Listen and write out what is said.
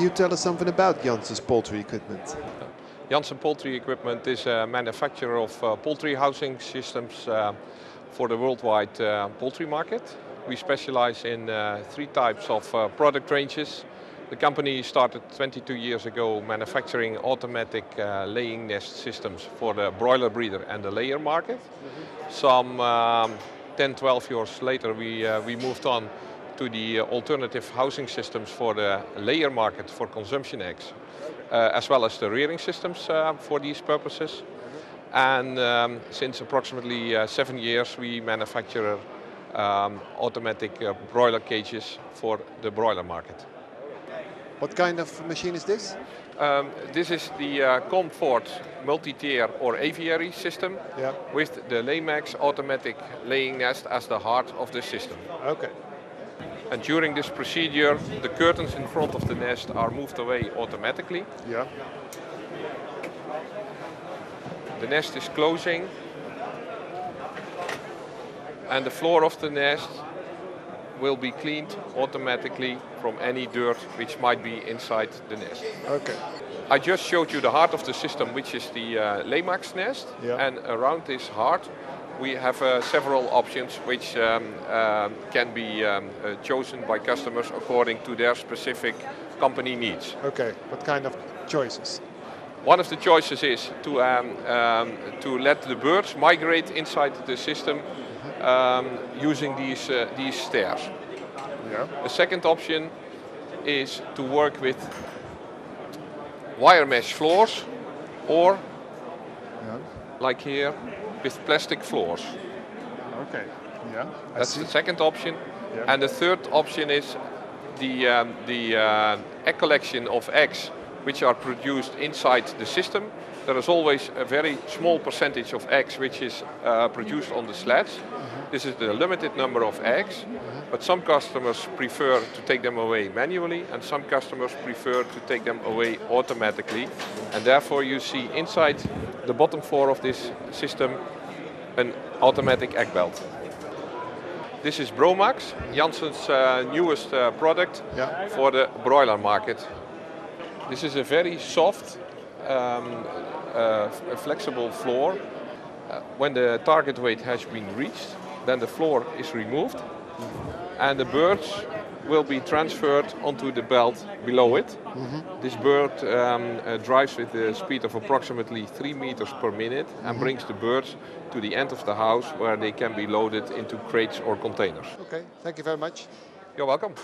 Can you tell us something about Jansen's poultry equipment? Jansen Poultry Equipment is a manufacturer of uh, poultry housing systems uh, for the worldwide uh, poultry market. We specialize in uh, three types of uh, product ranges. The company started 22 years ago manufacturing automatic uh, laying nest systems for the broiler breeder and the layer market. Some um, 10, 12 years later we, we moved on to the alternative housing systems for the layer market for consumption eggs, uh, as well as the rearing systems uh, for these purposes. And um, since approximately uh, seven years, we manufacture um, automatic uh, broiler cages for the broiler market. What kind of machine is this? Um, this is the uh, Comfort multi-tier or aviary system Yeah. with the Laymax automatic laying nest as the heart of the system. Okay. And during this procedure, the curtains in front of the nest are moved away automatically. Yeah. The nest is closing. And the floor of the nest will be cleaned automatically from any dirt which might be inside the nest. Okay. I just showed you the heart of the system, which is the uh, Laymax nest. Yeah. And around this heart, we have uh, several options which um, um, can be um, uh, chosen by customers according to their specific company needs. Okay. What kind of choices? One of the choices is to, um, um, to let the birds migrate inside the system um, using these, uh, these stairs. Yeah. A second option is to work with wire mesh floors or, Yeah. like here, with plastic floors. Okay. Yeah. I That's see. the second option. Yeah. And the third option is the, um, the uh, egg collection of eggs which are produced inside the system. There is always a very small percentage of eggs which is uh, produced on the sleds. This is the limited number of eggs, but some customers prefer to take them away manually and some customers prefer to take them away automatically. And therefore you see inside the bottom floor of this system an automatic egg belt. This is Bromax, Jansen's uh, newest uh, product Yeah. for the broiler market. This is a very soft, um, uh, flexible floor. Uh, when the target weight has been reached, then the floor is removed and the birds will be transferred onto the belt below it. This bird um, uh, drives with a speed of approximately 3 meters per minute and brings the birds to the end of the house where they can be loaded into crates or containers. Okay. Thank you very much. You're welcome.